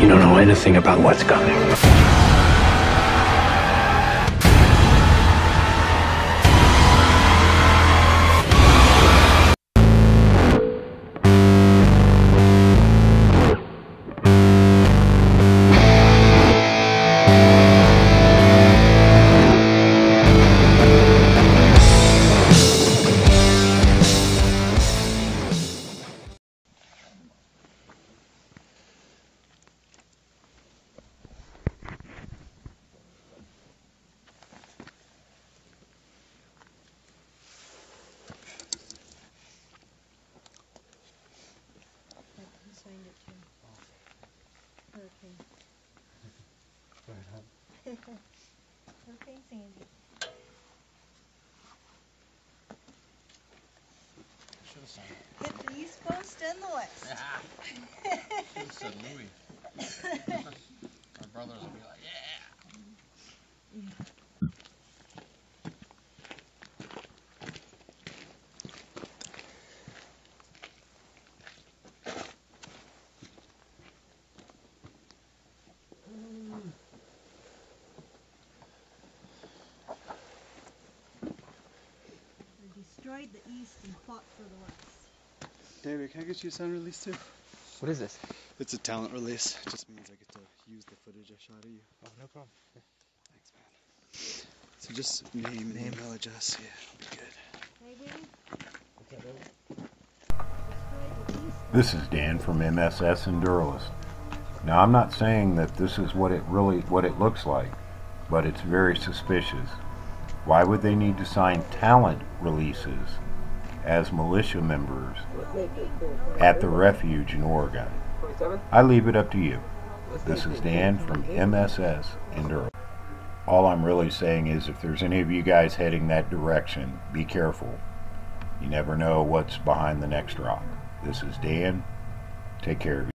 You don't know anything about what's coming. He signed it. Hurricane. Hurricane Sandy. Should have signed Hit the east coast and the west. it. Should have said Louis. Our brothers would be like, yeah. They destroyed the east and fought for the west. David, can I get you a sound release too? What is this? It's a talent release. It just means I get to use the footage I shot of you. Oh, no problem. Thanks, man. So just name and Name. email address. Yeah, it'll be good. Hey, Wayne? Destroyed the east This is Dan from MSS Enduralist. Now I'm not saying that this is what it really what it looks like, but it's very suspicious. Why would they need to sign talent releases as militia members at the refuge in Oregon? I leave it up to you. This is Dan from MSS Enduralist. All I'm really saying is if there's any of you guys heading that direction, be careful. You never know what's behind the next rock. This is Dan. Take care of you.